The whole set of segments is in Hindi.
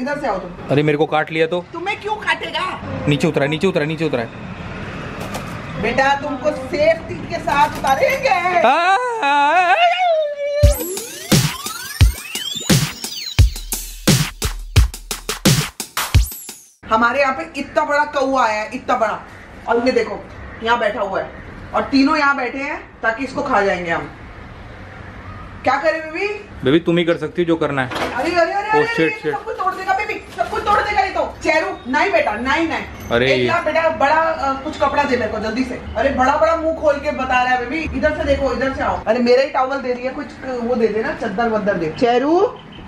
इधर से आओ तुम। अरे मेरे को काट लिया तो। तुम्हें क्यों काटेगा? नीचे उतरा नीचे उतरा नीचे उतरा। बेटा तुमको सेफ्टी के साथ उतारेंगे। हमारे यहाँ पे इतना बड़ा कौआ आया है इतना बड़ा। और ये देखो यहाँ बैठा हुआ है। और तीनों यहाँ बैठे हैं ताकि इसको खा जाएँगे हम। क्या करें बेबी? बेबी तुम ही कर सकती हो जो करना है। अरे अरे अरे Oh, अरे shit, ये shit. सब कुछ तोड़ देगा तोड़ देगा ये तो। चेरू नहीं बेटा नहीं नहीं। अरे। एक यहाँ बेटा बड़ा अ, कुछ कपड़ा दे मेरे को जल्दी से। अरे बड़ा बड़ा मुँह खोल के बता रहा है बेबी। इधर से देखो इधर से आओ। अरे मेरा ही टॉवल दे रही है कुछ वो दे देना चद्दर वद्दर दे। चेरू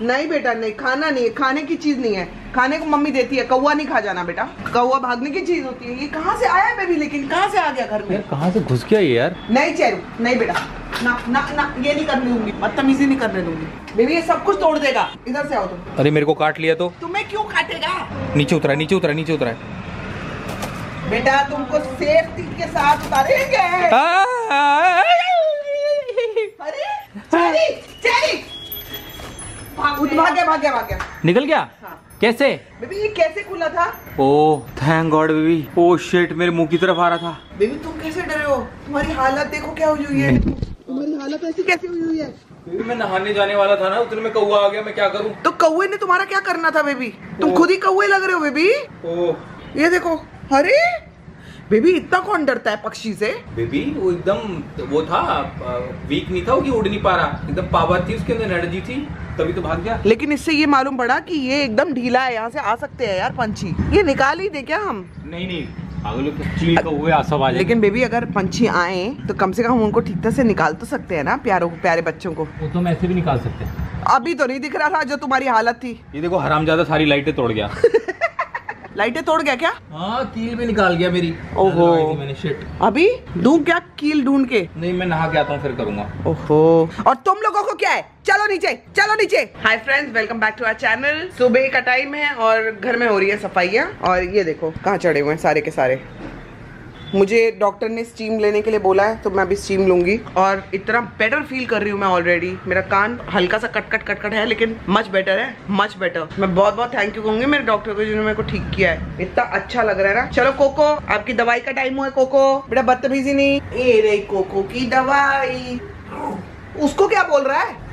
नहीं बेटा नहीं खाना नहीं है खाने की चीज़ नहीं है। खाने को मम्मी देती है कौआ नहीं खा जाना बेटा। कौआ भागने की चीज़ होती है। ये कहाँ से आया बेबी लेकिन कहाँ से आ गया घर में? कहाँ से घुस गया ये यार? नहीं चेरू नहीं बेटा। ना ना ना ये नहीं करने दूँगी बदतमीजी नहीं करने दूँगी। बेबी ये सब कुछ तोड़ देगा। इधर से आओ तुम। अरे मेरे को काट लिया तो। तुम्हें क्यों काटेगा? नीचे उतरा नीचे उतरा नीचे उतरा। बेटा तुमको सेफ्टी के साथ उतारेंगे। अरे चेरी चेरी भाग गया भाग गया निकल गया? हाँ। कैसे? बेबी ये कैसे खुला था? Oh thank God baby. Shit मेरे मुँह की तरफ़ आ रहा था। बेबी तुम कैसे डरे हो? तुम्हारी हालत देखो क्या हुई है? हालत ऐसी कैसे हुई हुई है? बेबी मैं नहाने जाने वाला था ना उतने में कौआ आ गया मैं क्या करूँ? तो कौए ने तुम्हारा क्या करना था बेबी? तुम खुद ही कौए लग रहे हो बेबी? ये देखो अरे! बेबी इतना कौन डरता है पक्षी से? बेबी वो एकदम वो था वीक नहीं था वो कि उड़ नहीं पा रहा। एकदम पावर थी उसके अंदर एनर्जी थी तभी तो भाग गया। लेकिन इससे ये मालूम पड़ा कि ये एकदम ढीला है यहाँ से आ सकते हैं यार पंछी। ये निकाल ही दे क्या हम? नहीं नहीं लेकिन बेबी अगर पंछी आए तो कम से कम हम उनको ठीक से निकाल तो सकते हैं ना प्यारों को प्यारे बच्चों को। वो तो हम ऐसे भी निकाल सकते हैं। अभी तो नहीं दिख रहा था जो तुम्हारी हालत थी। ये देखो हराम ज़्यादा सारी लाइटें तोड़ गया। लाइटें तोड़ गया क्या? हाँ कील भी निकाल गया मेरी। ओहो। मैंने शिट अभी? दू क्या कील ढूंढ के? नहीं मैं नहा के आता हूँ फिर करूँगा। ओहो। और तुम लोगों को क्या है? चलो नीचे चलो नीचे। Hi friends welcome back to our channel सुबह का टाइम है और घर में हो रही है सफाइया। और ये देखो कहाँ चढ़े हुए हैं सारे के सारे। मुझे डॉक्टर ने स्टीम लेने के लिए बोला है तो मैं अभी स्टीम लूँगी। और इतना बेटर फील कर रही हूँ मैं ऑलरेडी मेरा कान हल्का सा कट कट कट कट है, लेकिन मच बेटर है मच बेटर मैं बहुत बहुत थैंक यू कहूँगी मेरे डॉक्टर को, जिन्होंने मेरे को ठीक किया है। इतना अच्छा लग रहा है ना। चलो कोको आपकी दवाई का टाइम हुआ कोको बेटा, बदतमीजी नहीं। ए रे कोको की दवाई। उसको क्या बोल रहा है?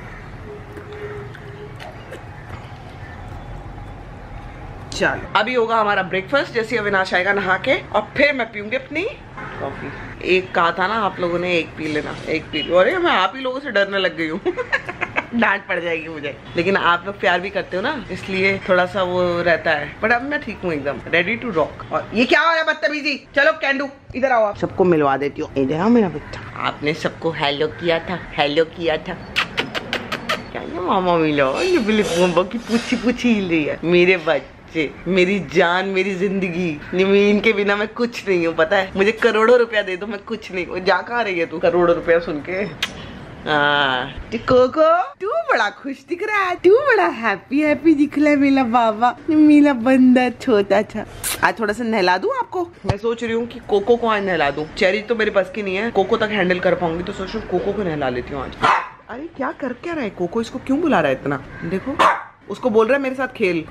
चलो। अभी होगा हमारा ब्रेकफास्ट जैसे अविनाश आएगा नहा के, और फिर मैं पीऊँगी अपनी कॉफ़ी एक कहा था ना, आप लोगों ने एक पी लेना, एक पी लो। अरे, मैं आप ही लोगों से डरने लग गई हूँ। डांट पड़ जाएगी मुझे। लेकिन आप लोग प्यार भी करते हो ना, इसलिए थोड़ा सा वो रहता है। बट अब मैं ठीक हूँ एकदम रेडी टू रॉक और ये क्या हो रहा है, बदतमीजी? चलो कैंडू इधर आओ आप। सबको मिलवा देती हूँ। इधर आओ मेरा बच्चा। आपने सबको हेलो किया था हेलो किया था। क्या मामा मिलो? ये बम्बो की पूछी पूछी हिल रही है। मेरे बच्चे मेरी जान, मेरी ज़िंदगी इनके बिना मैं कुछ नहीं हूँ, पता है? मुझे करोड़ों रुपया दे दो, मैं कुछ नहीं हूँ। जा कहाँ रही है तू? करोड़ों रुपया सुन के। कोको, तू बड़ा खुश दिख रहा है, तू बड़ा हैप्पी हैप्पी दिख रहा है मेरा बाबा। मेरा बंदा छोटा था आज थोड़ा सा नहला दूँ आपको? मैं सोच रही हूँ कि कोको को आज नहला दूँ। चेरी तो मेरे पास की नहीं है। कोको तक हैंडल कर पाऊँगी तो सोच रही हूँ कोको को नहला लेती हूँ आज। अरे, क्या कर क्या रहा है कोको? इसको क्यों बुला रहा है इतना? देखो, उसको बोल रहा है मेरे साथ खेल।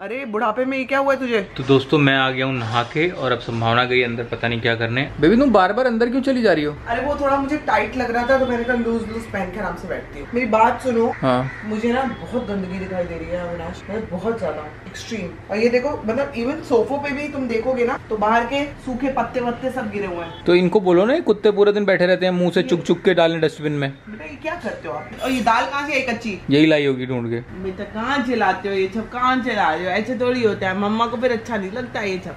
अरे बुढ़ापे में ये क्या हुआ है तुझे? तो दोस्तों मैं आ गया हूँ नहा के और अब संभावना गई अंदर पता नहीं क्या करने। बेबी तुम बार बार अंदर क्यों चली जा रही हो? अरे वो थोड़ा मुझे टाइट लग रहा था तो मैंने कहा लूज लूज पहन के आराम से बैठती हूँ। मेरी बात सुनो। हाँ। मुझे ना बहुत गंदगी दिखाई दे रही है अविनाश। मतलब बहुत ज़्यादा एक्सट्रीम और ये देखो मतलब इवन सोफो पे भी तुम देखोगे ना तो बाहर के सूखे पत्ते वत्ते सब गिरे हुए हैं। तो इनको बोलो ना कुत्ते पूरे दिन बैठे रहते हैं मुँह से चुक चुक के डालें डस्टबिन में। बेटा ये क्या करते हो आप? और ये दाल कहाँ से आई कच्ची यही लाई होगी ढूंढ के। कहाँ चलाते हो? ये सब कहाँ चला रहे हो? ऐसे थोड़ी होता है। मम्मा को फिर अच्छा नहीं लगता ये सब।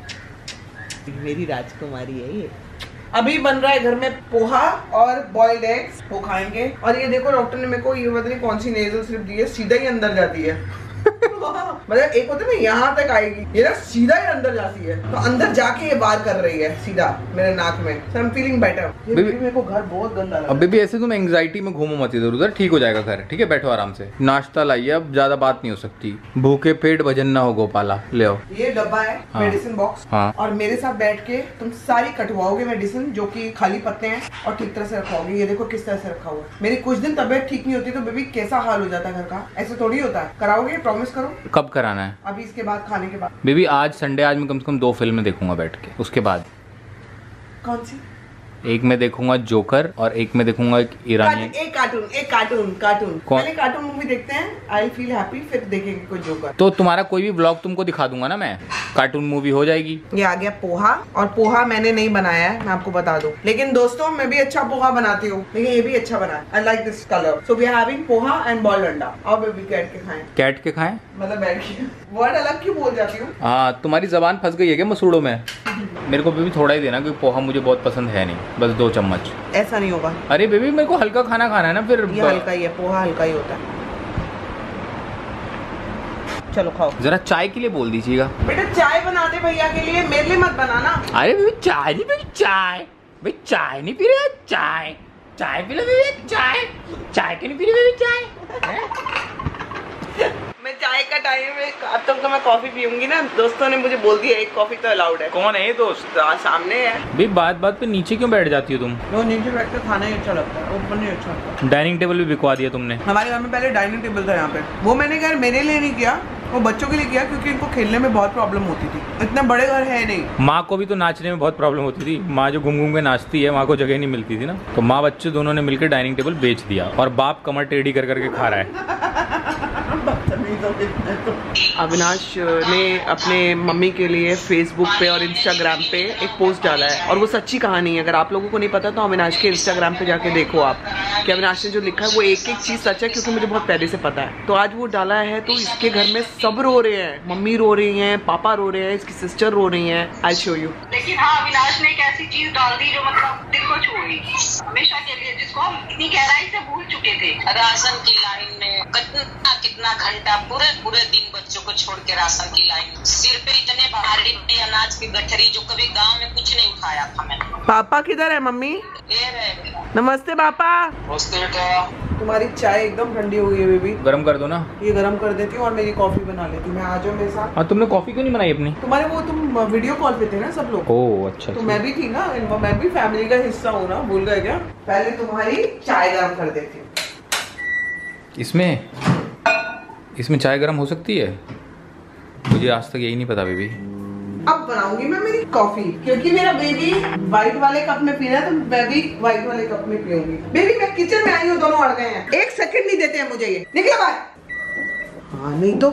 मेरी राजकुमारी है ये। अभी बन रहा है घर में पोहा और बॉइल्ड एग्स वो खाएँगे। और ये देखो डॉक्टर ने मेरे को ये पता नहीं कौन सी नेजल स्लिप दी है, सीधा ही अंदर जाती है। मतलब एक होता है ना यहाँ तक आएगी। ये ना सीधा ही अंदर जाती है। तो अंदर जाके ये बार कर रही है सीधा मेरे नाक में। So I am feeling better मेरे को घर बहुत गंदा लग रहा अब भी ऐसे तुम एंग्जाइटी में घूमो मत इधर उधर ठीक हो जाएगा घर ठीक है? बैठो आराम से। नाश्ता लाइए अब ज़्यादा बात नहीं हो सकती। भूखे पेट भजन ना हो गोपाला ले आओ। ये डब्बा है हाँ। मेडिसिन बॉक्स हाँ। और मेरे साथ बैठ के तुम सारी कटवाओगे मेडिसिन जो कि खाली पत्ते हैं और ठीक तरह से रखवाओगे। ये देखो किस तरह से रखा हुआ मेरी कुछ दिन तबियत ठीक नहीं होती तो बेबी कैसा हाल हो जाता है घर का? ऐसे थोड़ी होता है। कराओगे? प्रॉमिस करो। कब कराना है? अभी इसके बाद खाने के बाद। बेबी आज संडे आज मैं कम से कम दो फ़िल्में देखूँगा बैठ के। उसके बाद। कौन सी? एक मैं देखूँगा जोकर और एक में देखूँगा एक ईरानी। एक कार्टून एक कार्टून कार्टून? पहले कार्टून मूवी देखते हैं। आई फील हैप्पी फिर देखेंगे कोई जोकर। तो तुम्हारा कोई भी ब्लॉग तुमको दिखा दूँगा ना मैं। कार्टून मूवी हो जाएगी। ये आ गया पोहा। और पोहा मैंने नहीं बनाया है मैं आपको बता दूँ। लेकिन दोस्तों मैं भी अच्छा पोहा बनाती हूँ। लेकिन ये भी अच्छा बना I like this colour so we having poha and boiled anda. और बेबी कैट के खाएँ। कैट के खाएँ? मतलब बैठ के वर्ड अलग क्यों बोल जाती हूँ? हाँ तुम्हारी जबान फंस गई है क्या मसूड़ों में? मेरे को बेबी थोड़ा ही देना क्योंकि पोहा मुझे बहुत पसंद है नहीं। बस दो चम्मच। ऐसा नहीं होगा। अरे बेबी मेरे को हल्का खाना खाना है ना फिर ये हल्का ही है पोहा हल्का ही होता है। चलो खाओ। जरा चाय के लिए बोल दीजिएगा। बेटा चाय बना दे भैया के लिए मेरे लिए मत बनाना। अरे बेबी चाय नहीं बेबी चाय। भाई चाय नहीं पी रहे चाय। चाय पी लो बेबी चाय। चाय क्यों नहीं पी रही बेबी चाय हैं? मैं चाय का टाइम में अब तक तो मैं कॉफ़ी पीऊँगी ना। दोस्तों ने मुझे बोल दिया एक कॉफ़ी तो अलाउड है। कौन है ये दोस्त? सामने है। भाई बात बात पे नीचे क्यों बैठ जाती हो तुम? वो नीचे बैठ कर खाना ही अच्छा लगता है ऊपर नहीं अच्छा लगता। डाइनिंग टेबल भी बिकवा दिया तुमने। हमारे घर में पहले डाइनिंग टेबल था यहाँ पे। वो मैंने घर मेरे लिए नहीं किया वो बच्चों के लिए किया क्योंकि इनको खेलने में बहुत प्रॉब्लम होती थी। इतने बड़े घर है नहीं। माँ को भी तो नाचने में बहुत प्रॉब्लम होती थी। माँ जो घूम घूम के नाचती है माँ को जगह नहीं मिलती थी ना। तो माँ बच्चे दोनों ने मिलकर डाइनिंग टेबल बेच दिया और बाप कमर टेढ़ी कर करके खा रहा है। अविनाश ने अपने मम्मी के लिए फेसबुक पे और इंस्टाग्राम पे एक पोस्ट डाला है और वो सच्ची कहानी है। अगर आप लोगों को नहीं पता तो अविनाश के इंस्टाग्राम पे जाके देखो आप कि अविनाश ने जो लिखा है, वो एक एक चीज़ सच है क्योंकि मुझे बहुत पहले से पता है। तो आज वो डाला है तो इसके घर में सब रो रहे हैं। मम्मी रो रही है, पापा रो रहे हैं, इसकी सिस्टर रो रही है। आई शो यू लेकिन हाँ अविनाश ने एक ऐसी चीज़ डाल दी जो मतलब दिल को छू गई। हमेशा के लिए जिसको हम इतनी गहराई से भूल चुके थे। राशन की लाइन में कितना कितना घंटा पूरे पूरे दिन बच्चों को छोड़ के राशन की लाइन सिर पे इतने भारी अनाज की गठरी जो कभी गाँव में कुछ नहीं उठाया था मैंने। पापा किधर है मम्मी? नमस्ते पापा। नमस्ते बेटा। तुम्हारी चाय एकदम ठंडी हो गई है बेबी। गर्म कर दो ना। ये गर्म कर देती हूँ और मेरी कॉफ़ी बना लेती हूँ। मैं आ जाओ मेरे साथ? हाँ तुमने कॉफ़ी क्यों नहीं बनाई अपनी? तुम्हारे वो तुम वीडियो कॉल पे थे ना सब लोग? ओह अच्छा तो मैं भी थी ना मैं भी फैमिली का हिस्सा हूँ ना भूल गए क्या? पहले तुम्हारी चाय गर्म कर देती हूँ। इसमें? इसमें चाय गर्म हो सकती है? मुझे आज तक यही नहीं पता बेबी। अब बनाऊँगी मैं मेरी कॉफ़ी क्योंकि मेरा बेबी व्हाइट वाले कप में पी रहा है तो मैं भी व्हाइट वाले कप में पीऊँगी। बेबी मैं किचन में आई हूँ दोनों अड़ गए हैं। एक सेकंड नहीं देते हैं मुझे ये। निकलो बाहर। हाँ नहीं तो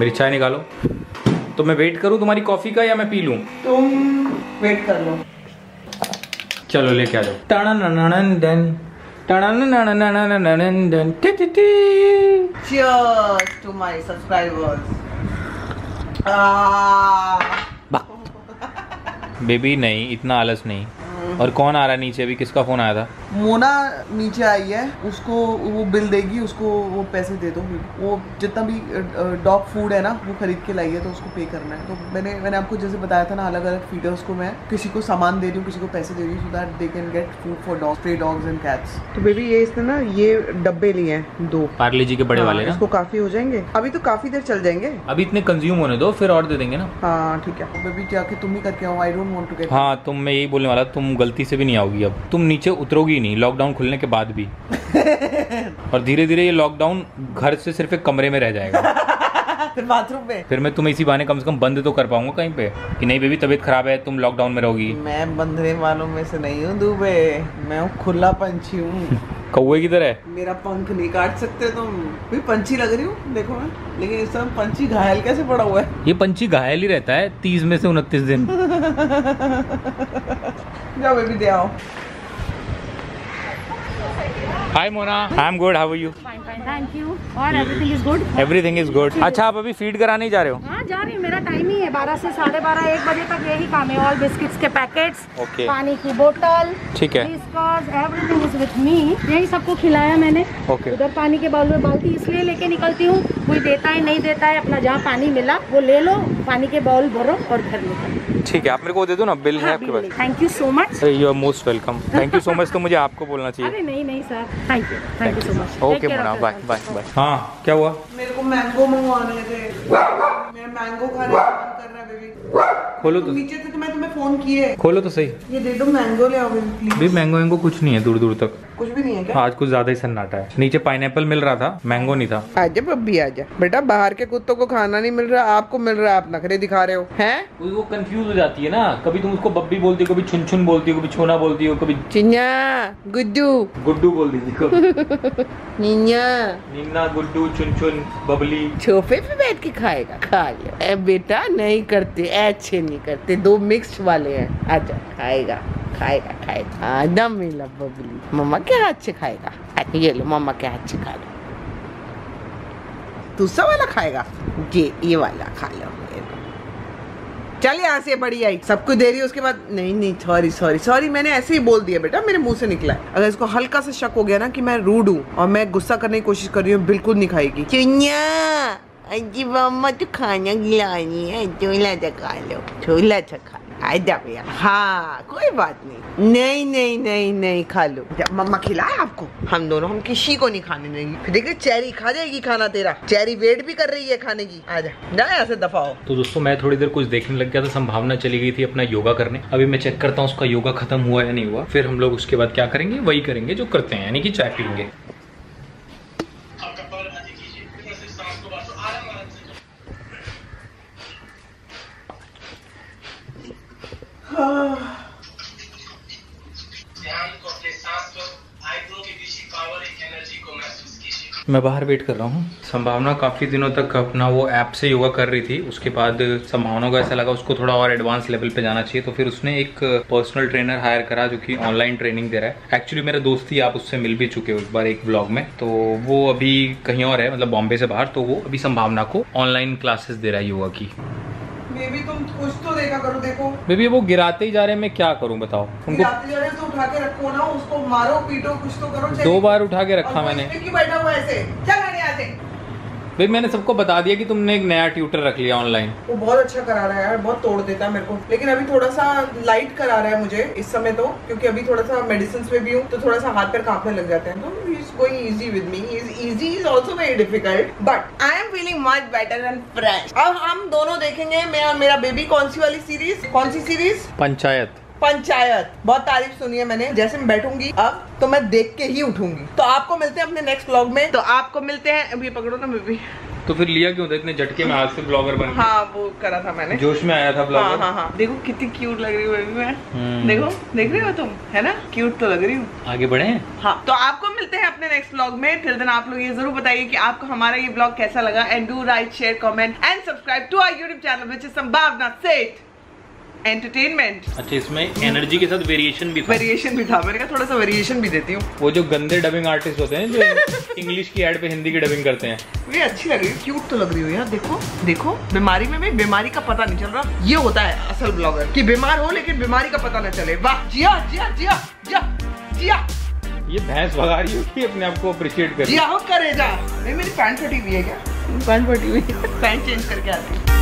मेरी चाय निकालो। तो मैं वेट करूँ तुम्हारी कॉफ़ी का या मैं पी लूँ? तुम वेट कर लो। चलो लेके आ जाओ। Baby ah. नहीं इतना आलस नहीं। और कौन आ रहा नीचे? अभी किसका फ़ोन आया था? मोना नीचे आई है उसको वो बिल देगी उसको वो पैसे दे दो। वो जितना भी डॉग फ़ूड है ना वो खरीद के लाई है तो उसको पे करना है। तो मैंने मैंने आपको जैसे बताया था ना अलग अलग फीडर्स को मैं किसी को सामान दे रही हूँ किसी को पैसे दे रही हूँ so that they can get food for dog stray dogs and cats तो बेबी ये इसने ना ये डब्बे लिए हैं दो। पार्ले जी के बड़े वाले इसको काफ़ी हो जाएँगे। अभी तो काफ़ी देर चल जाएँगे। अभी इतने कंज्यूम होने दो फिर और दे देंगे ना? हाँ ठीक है। बेबी जाके तुम ही करके आओ I don't want to get हाँ तुम मैं यही बोलने वाला तुम गलती से भी नहीं आओगी अब। तुम नीचे उतरोगी ही नहीं लॉकडाउन खुलने के बाद भी। और धीरे धीरे ये लॉकडाउन घर से सिर्फ़ एक कमरे में रह जाएगा। फिर बाथरूम में फिर मैं तुम्हें इसी बहाने कम से कम बंद तो कर पाऊँगा कहीं पे। कि नहीं बेबी तबीयत खराब है तुम लॉकडाउन में रहोगी। मैं बंधने वालों में से नहीं हूँ दुबे। मैं हूँ खुला पंछी हूँ। कौए किधर है? मेरा पंख नहीं काट सकते तुम। भी पंछी लग रही हूँ? देखो मैं लेकिन इस समय पंछी घायल कैसे पड़ा हुआ है? ये पंछी घायल ही रहता है तीस में से उनतीस दिन। जाओ बेबी दे आओ। Hi Mona I am good how are you fine fine thank you और everything is good everything is good अच्छा आप अभी फ़ीड कराने ही जा रहे हो? हाँ जा रही हूँ. मेरा टाइम ही है. बारह से साढ़े बारह एक बजे तक यही काम है. ऑल बिस्किट्स के पैकेट्स Okay. पानी की बोतल ठीक है. एवरीथिंग इज़ विथ मी यही सबको खिलाया मैंने. Okay. उधर पानी के बाउल में बाल्टी इसलिए लेके निकलती हूँ. कोई देता है नहीं देता है अपना जहाँ पानी मिला वो ले लो पानी के बाउल भरो और घर निकलो ठीक है आप मेरे को दे दो ना बिल हाँ, है आपके पास। Thank you so much you are most welcome thank you so much तो मुझे आपको बोलना चाहिए। अरे नहीं नहीं sir thank you thank you so much okay Mona bye bye bye हाँ क्या हुआ? मेरे को मैंगो मंगवाने थे। मैं मैंगो खाने का मन कर रहा है खोलो तो। नीचे थे तो मैं तुम्हें फ़ोन किए। खोलो तो सही। ये दे दो मैंगो ले आओ प्लीज़ भी मैंगो मैंगो कुछ नहीं है दूर दूर तक। कुछ भी नहीं है क्या? आज कुछ ज़्यादा ही सन्नाटा है। नीचे पाइनएप्पल मिल रहा था मैंगो नहीं था। आजा बब्बी आजा। बेटा बाहर के कुत्तों को खाना नहीं मिल रहा आपको मिल रहा है आप नखरे दिखा रहे हो। हैं? वो कंफ्यूज हो जाती है ना। कभी तुम उसको बब्बी बोलती हो कभी छुन छुन बोलती हो कभी छोना बोलती हो कभी चिन्या गुड्डू। गुड्डू बोल देती हो निन्या। नीना गुड्डू चुन चुन बबली। सोफे पे बैठ के खाएगा। खा लिया। बेटा नहीं करते अच्छे नहीं करते दो मिक्स्ड वाले हैं। आजा खाएगा खाएगा खाएगा। आजा मिला बबली। मम्मा के हाथ से खाएगा? अच्छा, ये लो मम्मा के हाथ से खा लो। दूसरा वाला खाएगा? ये ये वाला खा लो। चल यहाँ से बड़ी आई सब कुछ दे रही है उसके बाद नहीं नहीं सॉरी सॉरी सॉरी मैंने ऐसे ही बोल दिया बेटा मेरे मुँह से निकला है। अगर इसको हल्का सा शक हो गया ना कि मैं रूड हूँ और मैं गुस्सा करने की कोशिश कर रही हूँ बिल्कुल नहीं खाएगी। चुनिया अजी मम्मा तो खाना खिलानी है छोला सा खा लो छोला सा खा लो। आजा भैया हाँ कोई बात नहीं नहीं नहीं नहीं नहीं खा लो मम्मा खिलाए आपको हम दोनों हम किसी को नहीं खाने देंगे देखिए चेरी खा जाएगी खाना तेरा चेरी वेट भी कर रही है खाने की आजा जा ऐसे दफ़ा हो तो दोस्तों, मैं थोड़ी देर कुछ देखने लग गया था, संभावना चली गई थी अपना योगा करने। अभी मैं चेक करता हूँ, उसका योगा खत्म हुआ या नहीं हुआ। फिर हम लोग उसके बाद क्या करेंगे? वही करेंगे जो करते हैं, यानी कि चाय पीएँगे ध्यान को अपने सांस पर आईब्रो के पीछे पावर एक एनर्जी को महसूस कीजिए मैं बाहर वेट कर रहा हूँ। संभावना काफ़ी दिनों तक अपना वो ऐप से योगा कर रही थी। उसके बाद संभावना को ऐसा लगा उसको थोड़ा और एडवांस लेवल पे जाना चाहिए। तो फिर उसने एक पर्सनल ट्रेनर हायर करा जो कि ऑनलाइन ट्रेनिंग दे रहा है। एक्चुअली मेरा दोस्त ही आप उससे मिल भी चुके हो एक बार एक ब्लॉग में। तो वो अभी कहीं और है मतलब बॉम्बे से बाहर। तो वो अभी संभावना को ऑनलाइन क्लासेस दे रहा है योगा की। बेबी तुम कुछ तो देखा करो देखो। बेबी वो गिराते ही जा रहे हैं मैं क्या करूँ बताओ? उनको गिराते जा रहे हैं तो उठा के रखो ना उसको मारो पीटो कुछ तो करो दो बार उठा के रखा मैंने। बैठा हुआ ऐसे? चल भाई मैंने सबको बता दिया कि तुमने एक नया ट्यूटर रख लिया ऑनलाइन वो बहुत अच्छा करा रहा है यार बहुत तोड़ देता है मेरे को। लेकिन अभी थोड़ा सा लाइट करा रहा है मुझे इस समय तो क्योंकि अभी थोड़ा सा मेडिसिन में भी हूँ तो थोड़ा सा हाथ पैर कांपने लग जाते हैं। तो is going easy with me is easy is also very difficult but I am feeling much better and fresh अब हम दोनों देखेंगे मैं और मेरा बेबी कौन सी वाली सीरीज़ कौन सी सीरीज़ पंचायत। पंचायत। बहुत तारीफ़ सुनी है मैंने। जैसे मैं बैठूँगी अब तो मैं देख के ही उठूँगी। तो आपको मिलते हैं अपने नेक्स्ट व्लॉग में। तो आपको मिलते हैं। अभी पकड़ो ना बेबी तो फिर लिया क्यों? था इतने झटके में आज से ब्लॉगर बन हाँ वो करा था मैंने। जोश में आया था ब्लॉगर हाँ हाँ हाँ। देखो कितनी क्यूट लग रही हूँ बेबी मैं। हम्म। देखो देख रही हो तुम? है ना? क्यूट तो लग रही हूँ। आगे बढ़े हाँ? तो आपको मिलते हैं अपने नेक्स्ट ब्लॉग में। टिल देन आप लोग ये ज़रूर बताइए कि आपको हमारा ये ब्लॉग कैसा लगा। And do write share comment and subscribe to our YouTube channel which is Sambhavna set entertainment अच्छा इसमें एनर्जी के साथ वेरिएशन भी था। वेरिएशन भी था। मैंने कहा थोड़ा सा वेरिएशन भी देती हूँ। वो जो गंदे डबिंग आर्टिस्ट होते हैं जो इंग्लिश की एड पे हिंदी की डबिंग करते हैं। ये अच्छी लग रही है। क्यूट तो लग रही हो यार। देखो देखो। बीमारी में भी बीमारी का पता नहीं चल रहा। ये होता है असल ब्लॉगर की बीमार हो लेकिन बीमारी का पता न चले। वाह जिया जिया जिया जिया जिया। ये भैंस भगा रही होगी अपने आप को अप्रिशिएट कर जिया हो करे जा। मेरी पैंट फटी हुई है क्या? पैंट फटी हुई है। पैंट चेंज करके आती हूँ।